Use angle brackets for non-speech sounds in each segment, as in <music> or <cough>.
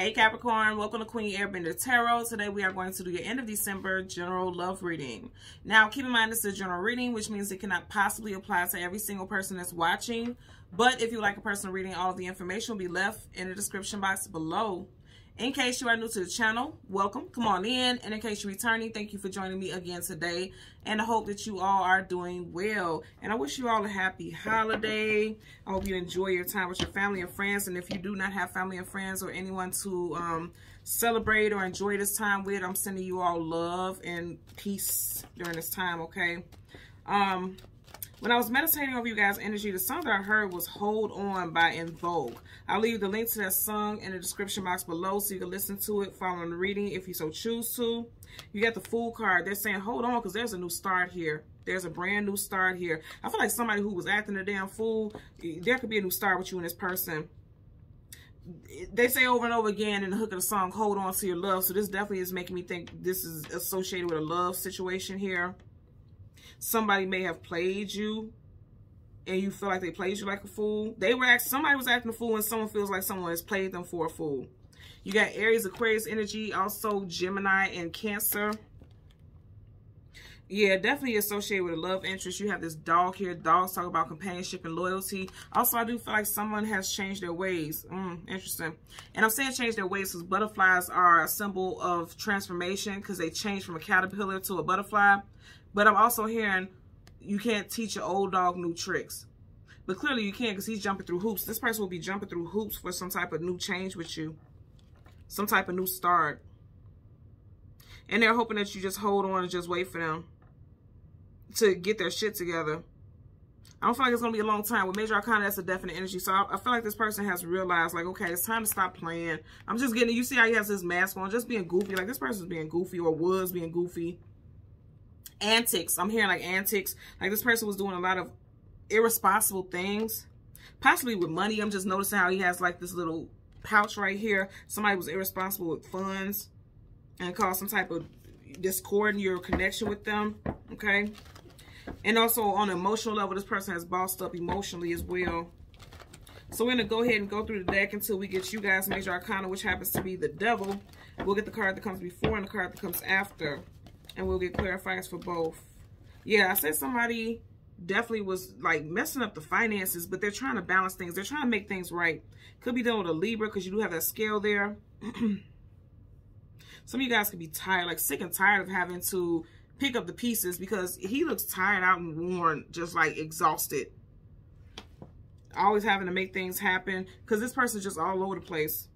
Hey Capricorn, welcome to Queen Airbender Tarot. Today we are going to do your end of December general love reading. Now keep in mind this is a general reading, which means it cannot possibly apply to every single person that's watching. But if you like a personal reading, all of the information will be left in the description box below. In case you are new to the channel, welcome. Come on in. And in case you're returning, thank you for joining me again today. And I hope that you all are doing well. And I wish you all a happy holiday. I hope you enjoy your time with your family and friends. And if you do not have family and friends or anyone to um, celebrate or enjoy this time with, I'm sending you all love and peace during this time, okay? Um, when I was meditating over you guys' energy, the song that I heard was Hold On by En Vogue. I'll leave the link to that song in the description box below so you can listen to it following the reading if you so choose to. You got the Fool card. They're saying, hold on, because there's a new start here. There's a brand new start here. I feel like somebody who was acting a damn fool, there could be a new start with you and this person they say over and over again in the hook of the song, hold on to your love. So this definitely is making me think this is associated with a love situation here somebody may have played you and you feel like they played you like a fool. They were act somebody was acting a fool and someone feels like someone has played them for a fool. You got Aries, Aquarius energy, also Gemini and Cancer. Yeah, definitely associated with a love interest. You have this dog here. Dogs talk about companionship and loyalty. Also, I do feel like someone has changed their ways. Mm, interesting. And I'm saying change their ways because butterflies are a symbol of transformation because they change from a caterpillar to a butterfly. But I'm also hearing you can't teach an old dog new tricks. But clearly you can because he's jumping through hoops. This person will be jumping through hoops for some type of new change with you. Some type of new start. And they're hoping that you just hold on and just wait for them to get their shit together. I don't feel like it's going to be a long time. With Major Arcana, that's a definite energy. So I, I, feel like this person has realized, like, okay, it's time to stop playing. I'm just getting, you see how he has his mask on, just being goofy. Like, this person's being goofy or was being goofy antics. I'm hearing like antics. Like this person was doing a lot of irresponsible things. Possibly with money. I'm just noticing how he has like this little pouch right here. Somebody was irresponsible with funds and caused some type of discord in your connection with them. Okay. And also on an emotional level, this person has bossed up emotionally as well. So we're going to go ahead and go through the deck until we get you guys Major Arcana, which happens to be the Devil. We'll get the card that comes before and the card that comes after and we'll get clarifiers for both. Yeah, I said somebody definitely was like messing up the finances, but they're trying to balance things. They're trying to make things right. Could be done with a Libra because you do have that scale there. <clears throat> Some of you guys could be tired, like sick and tired of having to pick up the pieces because he looks tired out and worn, just like exhausted. Always having to make things happen because this person's just all over the place.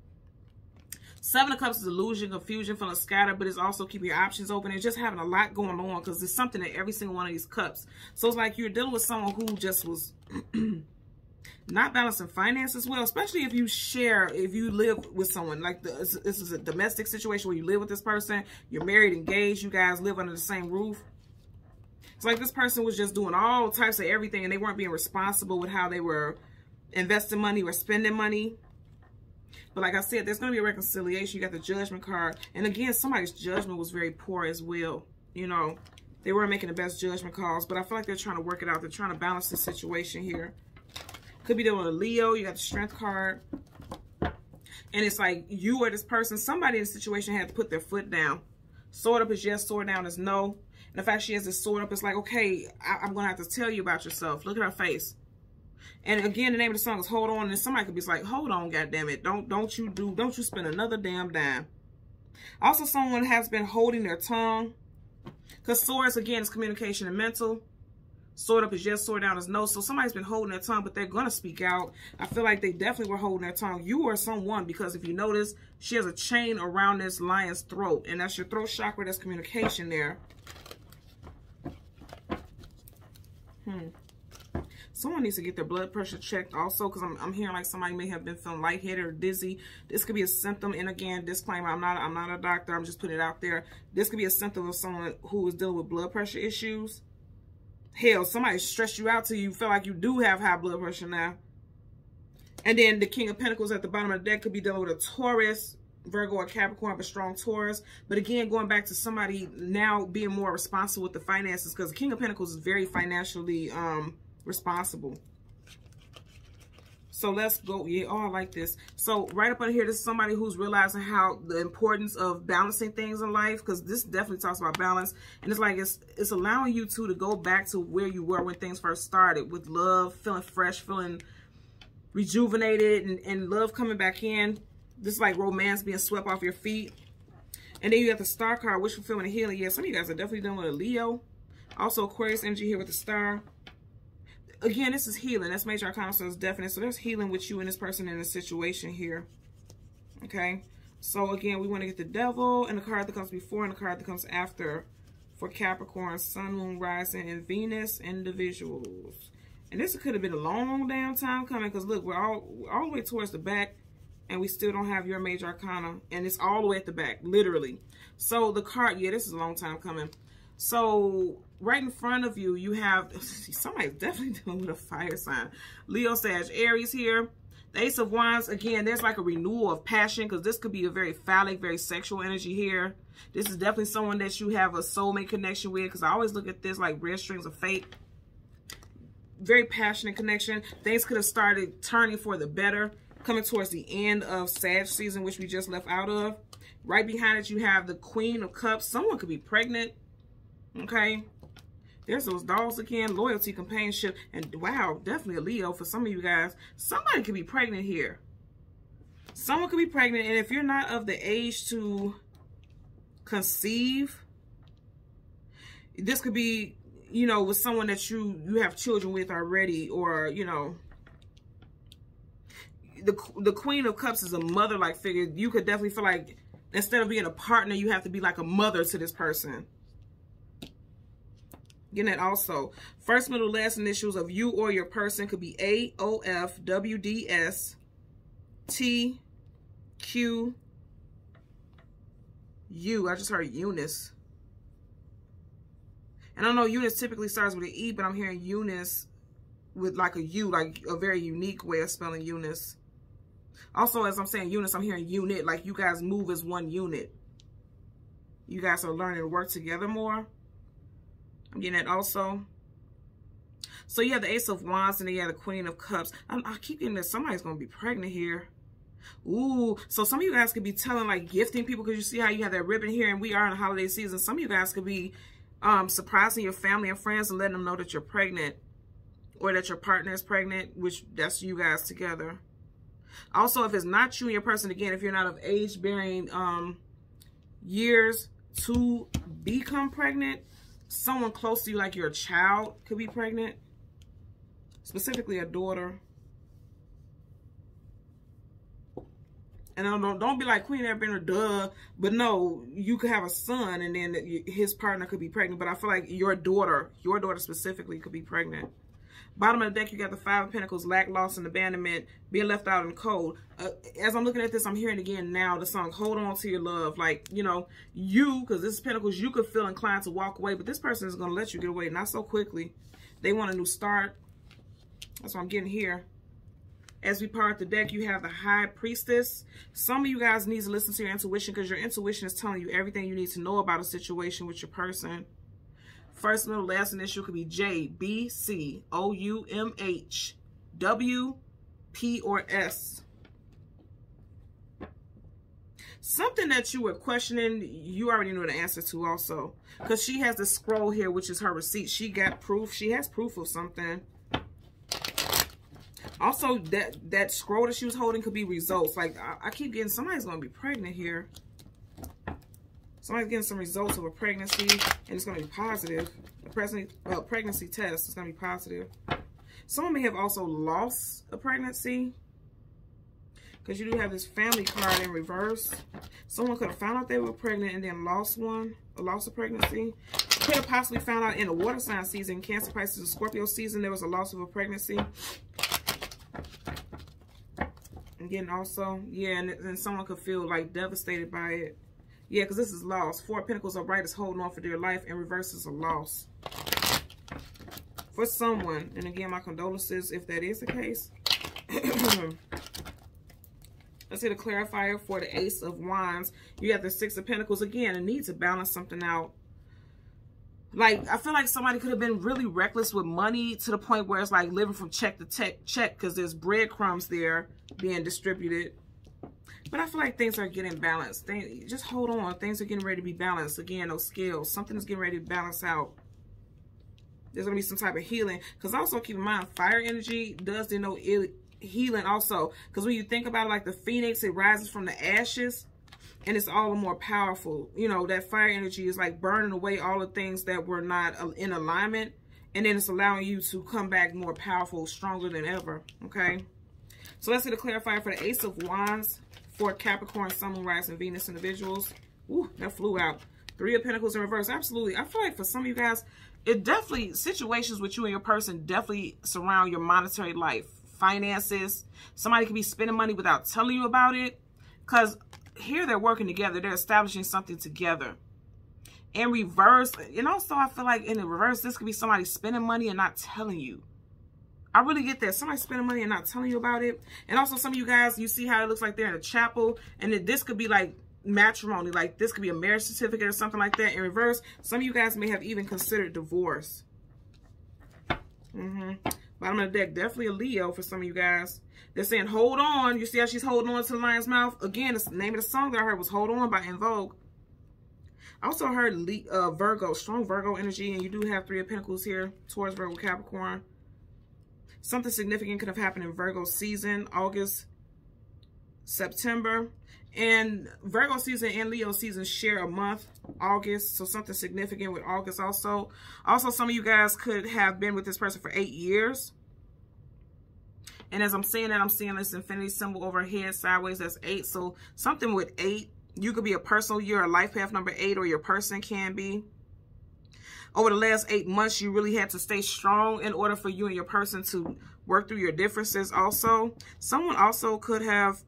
Seven of Cups is illusion, confusion, feeling scattered, but it's also keeping your options open and just having a lot going on because there's something in every single one of these cups. So it's like you're dealing with someone who just was <clears throat> not balancing finances well, especially if you share, if you live with someone. Like the, this is a domestic situation where you live with this person, you're married, engaged, you guys live under the same roof. It's like this person was just doing all types of everything and they weren't being responsible with how they were investing money or spending money. But like I said, there's going to be a reconciliation. You got the judgment card. And again, somebody's judgment was very poor as well. You know, they weren't making the best judgment calls. But I feel like they're trying to work it out. They're trying to balance the situation here. Could be dealing with a Leo. You got the strength card. And it's like you or this person, somebody in the situation had to put their foot down. Sword up is yes, sword down is no. And the fact she has this sword up, it's like, okay, I, am going to have to tell you about yourself. Look at her face. And again, the name of the song is Hold On. And somebody could be like, hold on, goddamn it. Don't, don't you do, don't you spend another damn dime. Also, someone has been holding their tongue. Because swords, again, is communication and mental. Sword up is yes, sword down is no. So somebody's been holding their tongue, but they're going to speak out. I feel like they definitely were holding their tongue. You or someone, because if you notice, she has a chain around this lion's throat. And that's your throat chakra. That's communication there. Hmm. Someone needs to get their blood pressure checked also because I'm, I'm hearing like somebody may have been feeling lightheaded or dizzy. This could be a symptom. And again, disclaimer, I'm not, I'm not a doctor. I'm just putting it out there. This could be a symptom of someone who is dealing with blood pressure issues. Hell, somebody stressed you out till you feel like you do have high blood pressure now. And then the King of Pentacles at the bottom of the deck could be dealing with a Taurus, Virgo or Capricorn, but strong Taurus. But again, going back to somebody now being more responsible with the finances because the King of Pentacles is very financially um, responsible. So let's go. Yeah, oh, I like this. So right up under here, this is somebody who's realizing how the importance of balancing things in life because this definitely talks about balance. And it's like it's it's allowing you to to go back to where you were when things first started with love, feeling fresh, feeling rejuvenated, and, and love coming back in. This is like romance being swept off your feet. And then you got the star card, wish fulfillment and healing. Yeah, some of you guys are definitely dealing with a Leo. Also Aquarius energy here with the star again, this is healing. That's major arcana, so it's definite. So there's healing with you and this person in a situation here. Okay. So again, we want to get the devil and the card that comes before and the card that comes after for Capricorn, Sun, Moon, Rising, and Venus individuals. And this could have been a long damn time coming because look, we're all, we're all the way towards the back and we still don't have your major arcana. And it's all the way at the back, literally. So the card, yeah, this is a long time coming. So right in front of you, you have, somebody's definitely <laughs> dealing with a fire sign. Leo, Sag, Aries here. The Ace of Wands, again, there's like a renewal of passion because this could be a very phallic, very sexual energy here. This is definitely someone that you have a soulmate connection with because I always look at this like red strings of fate. Very passionate connection. Things could have started turning for the better coming towards the end of Sag season, which we just left out of. Right behind it, you have the Queen of Cups. Someone could be pregnant. Okay. There's those dolls again. Loyalty, companionship. And wow, definitely a Leo for some of you guys. Somebody could be pregnant here. Someone could be pregnant. And if you're not of the age to conceive, this could be, you know, with someone that you, you have children with already. Or, you know, the, the Queen of Cups is a mother-like figure. You could definitely feel like instead of being a partner, you have to be like a mother to this person. Getting that also. First, middle, last initials of you or your person could be A, O, F, W, D, S, T, Q, U. I just heard Eunice. And I know Eunice typically starts with an E, but I'm hearing Eunice with like a U, like a very unique way of spelling Eunice. Also, as I'm saying Eunice, I'm hearing unit, like you guys move as one unit. You guys are learning to work together more. I'm getting it also. So you have the Ace of Wands and then you have the Queen of Cups. I, I keep getting that somebody's going to be pregnant here. Ooh, so some of you guys could be telling like gifting people because you see how you have that ribbon here and we are in the holiday season. Some of you guys could be um, surprising your family and friends and letting them know that you're pregnant or that your partner is pregnant, which that's you guys together. Also, if it's not you and your person, again, if you're not of age bearing um, years to become pregnant, someone close to you, like your child, could be pregnant. Specifically a daughter. And don't don't be like Queen Airbender, duh. But no, you could have a son, and then his partner could be pregnant. But I feel like your daughter, your daughter specifically, could be pregnant. Bottom of the deck, you got the Five of Pentacles, lack, loss, and abandonment, being left out in the cold. Uh, as I'm looking at this, I'm hearing again now the song, Hold On to Your Love. Like, you know, you, because this is Pentacles, you could feel inclined to walk away, but this person is going to let you get away, not so quickly. They want a new start. That's what I'm getting here. As we part the deck, you have the High Priestess. Some of you guys need to listen to your intuition because your intuition is telling you everything you need to know about a situation with your person. First middle, last initial could be J, B, C, O, U, M, H, W, P, or S. Something that you were questioning, you already know the answer to also. Because she has the scroll here, which is her receipt. She got proof. She has proof of something. Also, that, that scroll that she was holding could be results. Like, I, I keep getting, somebody's going to be pregnant here. Somebody's getting some results of a pregnancy, and it's going to be positive. A pregnancy, uh, pregnancy test is going to be positive. Someone may have also lost a pregnancy because you do have this family card in reverse. Someone could have found out they were pregnant and then lost one, lost a pregnancy. Could have possibly found out in the water sign season, Cancer, Pisces, and Scorpio season, there was a loss of a pregnancy. Again, also, yeah, and then someone could feel like devastated by it. Yeah, because this is loss. Four Pentacles upright is holding on for dear life, and reverse is a loss. For someone, and again, my condolences if that is the case. <clears throat> Let's hit a clarifier for the Ace of Wands. You have the Six of Pentacles. Again, a need to balance something out. like I feel like somebody could have been really reckless with money to the point where it's like living from check to check check because there's breadcrumbs there being distributed. But I feel like things are getting balanced. They, just hold on. Things are getting ready to be balanced. Again, those scales. Something is getting ready to balance out. There's going to be some type of healing. Because also keep in mind, fire energy does denote healing also. Because when you think about it, like the phoenix, it rises from the ashes and it's all the more powerful. You know, that fire energy is like burning away all the things that were not in alignment. And then it's allowing you to come back more powerful, stronger than ever. Okay. So let's get a clarifier for the Ace of Wands for Capricorn, Sun, Moon, Rising, Venus individuals. Ooh, that flew out. Three of Pentacles in reverse. Absolutely. I feel like for some of you guys, it definitely, situations with you and your person definitely surround your monetary life. Finances. Somebody could be spending money without telling you about it. Because here they're working together. They're establishing something together. In reverse, and also I feel like in the reverse, this could be somebody spending money and not telling you. I really get that. Somebody spending money and not telling you about it. And also some of you guys, you see how it looks like they're in a chapel. And that this could be like matrimony. Like this could be a marriage certificate or something like that. In reverse, some of you guys may have even considered divorce. Mm-hmm. Bottom of the deck, definitely a Leo for some of you guys. They're saying, hold on. You see how she's holding on to the lion's mouth? Again, the name of the song that I heard was Hold On by En Vogue. I also heard uh, Virgo, strong Virgo energy, and you do have Three of Pentacles here towards Virgo Capricorn. Something significant could have happened in Virgo season, August, September. And Virgo season and Leo season share a month, August. So something significant with August also. Also, some of you guys could have been with this person for eight years. And as I'm saying that, I'm seeing this infinity symbol overhead sideways. That's eight. So something with eight. You could be a personal year, a life path number eight, or your person can be. Over the last eight months, you really had to stay strong in order for you and your person to work through your differences also. Someone also could have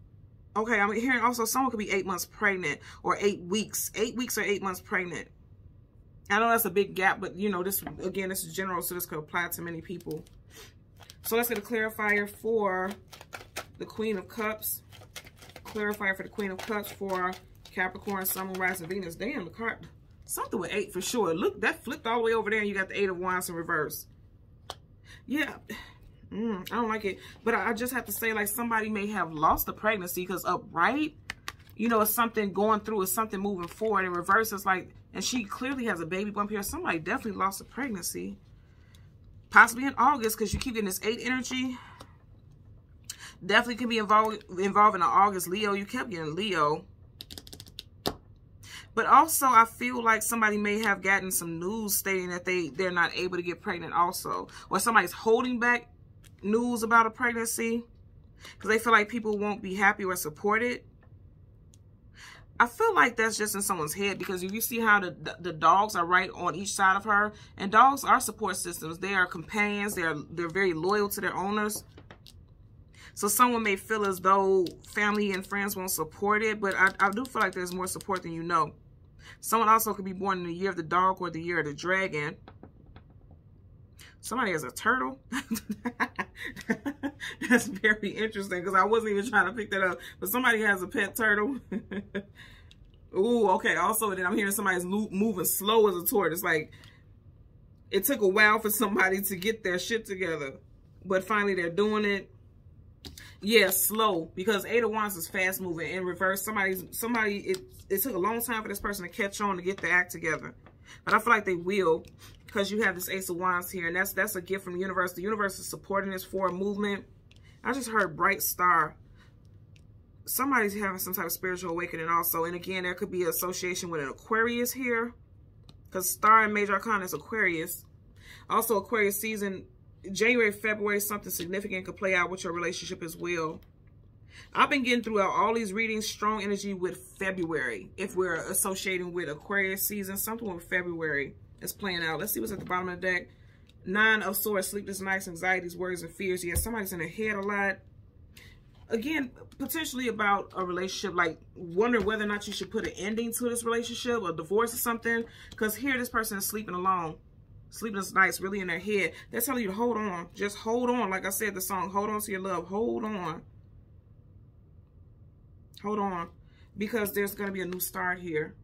Okay, I'm hearing also someone could be eight months pregnant or eight weeks. Eight weeks or eight months pregnant. I know that's a big gap, but you know, this again, this is general, so this could apply to many people. So let's get a clarifier for the Queen of Cups. Clarifier for the Queen of Cups for Capricorn, Sun, Moon, Rising, Venus. Damn, the card, something with eight for sure. Look, that flipped all the way over there and you got the Eight of Wands in reverse. Yeah. Mm, I don't like it. But I, I just have to say, like, somebody may have lost the pregnancy because upright, you know, it's something going through, it's something moving forward. In reverse, it's like, and she clearly has a baby bump here. Somebody definitely lost a pregnancy. Possibly in August because you keep getting this eight energy. Definitely can be involved, involved in an August Leo. You kept getting Leo. But also, I feel like somebody may have gotten some news stating that they, they're not able to get pregnant also. Or somebody's holding back news about a pregnancy because they feel like people won't be happy or supported. I feel like that's just in someone's head because if you see how the, the, the dogs are right on each side of her, and dogs are support systems. They are companions. They're they're very loyal to their owners. So someone may feel as though family and friends won't support it, but I, I do feel like there's more support than you know. Someone also could be born in the year of the dog or the year of the dragon. Somebody has a turtle. <laughs> That's very interesting because I wasn't even trying to pick that up. But somebody has a pet turtle. <laughs> Ooh, okay. Also, then I'm hearing somebody's moving slow as a tortoise. Like, it took a while for somebody to get their shit together. But finally, they're doing it. Yeah, slow. Because Eight of Wands is fast moving. In reverse, somebody's, somebody, it, it took a long time for this person to catch on to get the act together. But I feel like they will because you have this Ace of Wands here, and that's that's a gift from the universe. The universe is supporting this for a movement. I just heard bright star. Somebody's having some type of spiritual awakening also. And again, there could be association with an Aquarius here. Because star in Major Arcana is Aquarius. Also, Aquarius season, January, February, something significant could play out with your relationship as well. I've been getting throughout all these readings, strong energy with February. If we're associating with Aquarius season, something with February is playing out. Let's see what's at the bottom of the deck. Nine of swords, sleepless nights, anxieties, worries, and fears. Yeah, somebody's in their head a lot. Again, potentially about a relationship, like wondering whether or not you should put an ending to this relationship, a divorce or something. Because here, this person is sleeping alone. Sleepless nights really in their head. They're telling you to hold on. Just hold on. Like I said, the song, hold on to your love. Hold on. Hold on. Because there's going to be a new start here.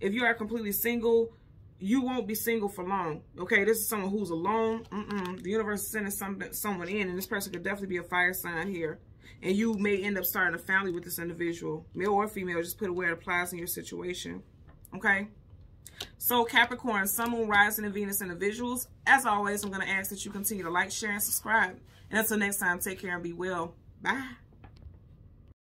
If you are completely single, you won't be single for long. Okay, this is someone who's alone. Mm -mm. The universe is sending some, someone in, and this person could definitely be a fire sign here. And you may end up starting a family with this individual, male or female. Just put it where it applies in your situation. Okay. So Capricorn, Sun, Moon, Rising, and Venus individuals. As always, I'm going to ask that you continue to like, share, and subscribe. And until next time, take care and be well. Bye.